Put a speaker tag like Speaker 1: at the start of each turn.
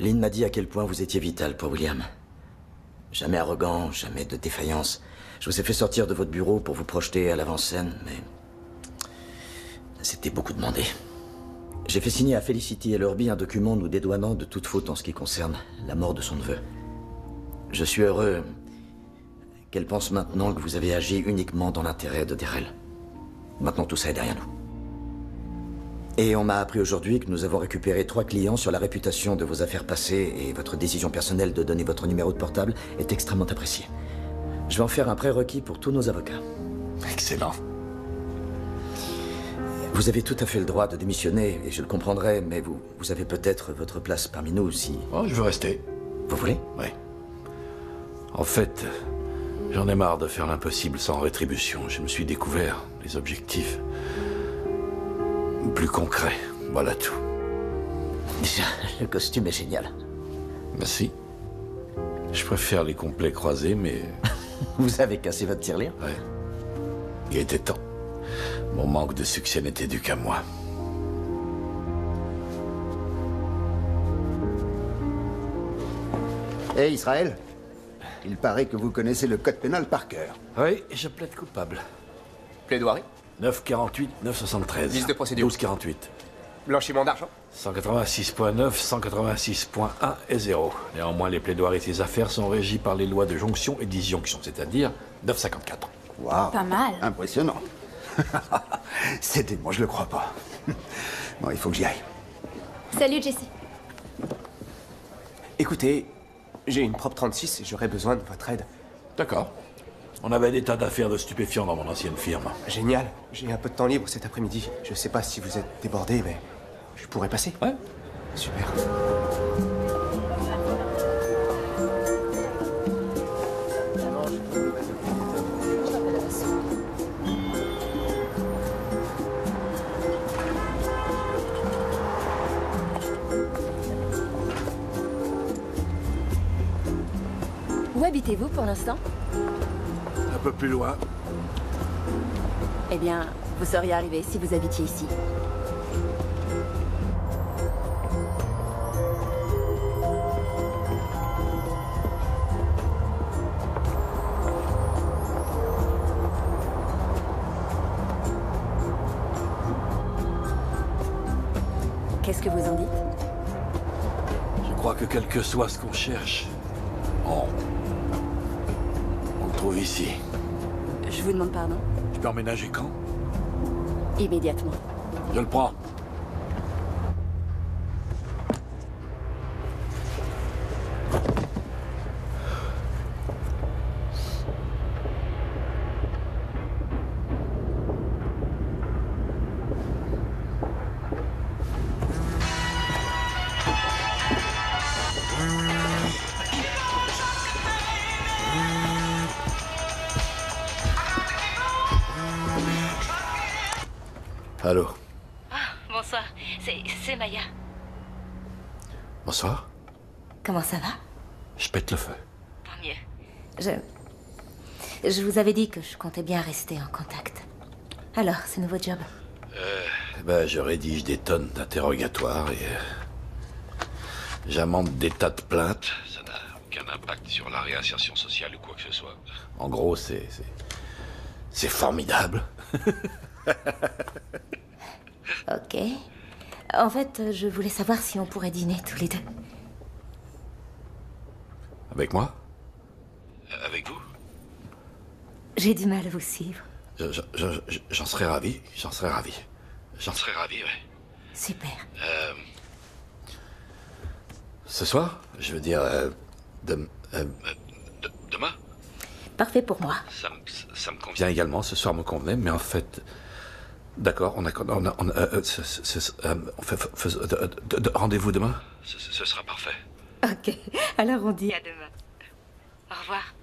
Speaker 1: Lynn m'a dit à quel point vous étiez vital pour William. Jamais arrogant, jamais de défaillance. Je vous ai fait sortir de votre bureau pour vous projeter à l'avant-scène, mais... C'était beaucoup demandé. J'ai fait signer à Felicity et Lurby un document nous dédouanant de toute faute en ce qui concerne la mort de son neveu. Je suis heureux qu'elle pense maintenant que vous avez agi uniquement dans l'intérêt de Derrell. Maintenant, tout ça est derrière nous. Et on m'a appris aujourd'hui que nous avons récupéré trois clients sur la réputation de vos affaires passées et votre décision personnelle de donner votre numéro de portable est extrêmement appréciée. Je vais en faire un prérequis pour tous nos avocats.
Speaker 2: Excellent.
Speaker 1: Vous avez tout à fait le droit de démissionner, et je le comprendrai, mais vous, vous avez peut-être votre place parmi nous si...
Speaker 2: Oh, je veux rester.
Speaker 1: Vous voulez?
Speaker 2: Oui. En fait, j'en ai marre de faire l'impossible sans rétribution. Je me suis découvert les objectifs plus concrets. Voilà tout.
Speaker 1: Déjà, le costume est génial.
Speaker 2: Merci. Je préfère les complets croisés, mais...
Speaker 1: Vous avez cassé votre tirelire?
Speaker 2: Ouais. Il était temps. Mon manque de succès n'était dû qu'à moi.
Speaker 3: Hé Israël, il paraît que vous connaissez le code pénal par cœur.
Speaker 2: Oui, je plaide coupable.
Speaker 4: Plaidoirie?
Speaker 2: 948, 973.
Speaker 4: Liste de procédure.
Speaker 2: 1248.
Speaker 4: Blanchiment d'argent
Speaker 2: 186.9, 186.1 et 0. Néanmoins, les plaidoiries de ces affaires sont régies par les lois de jonction et disjonction, c'est-à-dire 954.
Speaker 3: Waouh
Speaker 5: Pas mal.
Speaker 3: Impressionnant. C'était moi, je le crois pas. Bon, il faut que j'y aille.
Speaker 5: Salut Jesse.
Speaker 4: Écoutez, j'ai une propre 36 et j'aurais besoin de votre aide.
Speaker 2: D'accord. On avait des tas d'affaires de stupéfiants dans mon ancienne firme.
Speaker 4: Génial. J'ai un peu de temps libre cet après-midi. Je sais pas si vous êtes débordé, mais je pourrais passer.
Speaker 2: Ouais.
Speaker 4: Super.
Speaker 5: Où habitez-vous pour l'instant?
Speaker 2: Un peu plus loin.
Speaker 5: Eh bien, vous seriez arrivé si vous habitiez ici. Qu'est-ce que vous en dites?
Speaker 2: Je crois que quel que soit ce qu'on cherche, on. On le trouve ici.
Speaker 5: Je vous demande pardon
Speaker 2: Je peux emménager quand?
Speaker 5: Immédiatement.
Speaker 2: Je le prends. Allô
Speaker 5: Bonsoir, c'est Maya.
Speaker 2: Bonsoir
Speaker 5: Comment ça va?
Speaker 2: Je pète le feu.
Speaker 5: Tant mieux. Je. Je vous avais dit que je comptais bien rester en contact. Alors, ce nouveau job?
Speaker 2: Eh ben, je rédige des tonnes d'interrogatoires et. euh, J'amende des tas de plaintes. Ça n'a aucun impact sur la réinsertion sociale ou quoi que ce soit. En gros, c'est. c'est- C'est formidable.
Speaker 5: Ok. En fait, je voulais savoir si on pourrait dîner tous les deux.
Speaker 2: Avec moi Avec vous
Speaker 5: J'ai du mal à vous suivre.
Speaker 2: Je- je- je- je- J'en serais ravi. J'en serais ravi. J'en serais ravi, ouais.
Speaker 5: Super.
Speaker 2: Ce soir Je veux dire. euh, dem- euh, euh, de- demain?
Speaker 5: Parfait pour moi.
Speaker 2: ça, me- ça me convient également. Ce soir me convenait, mais en fait. D'accord, on a. On, a- on a- euh, ce- ce- ce- euh, on fait, fais- de- de- de- Rendez-vous demain? Ce, ce- ce sera parfait.
Speaker 5: Ok. Alors on dit à demain. Au revoir.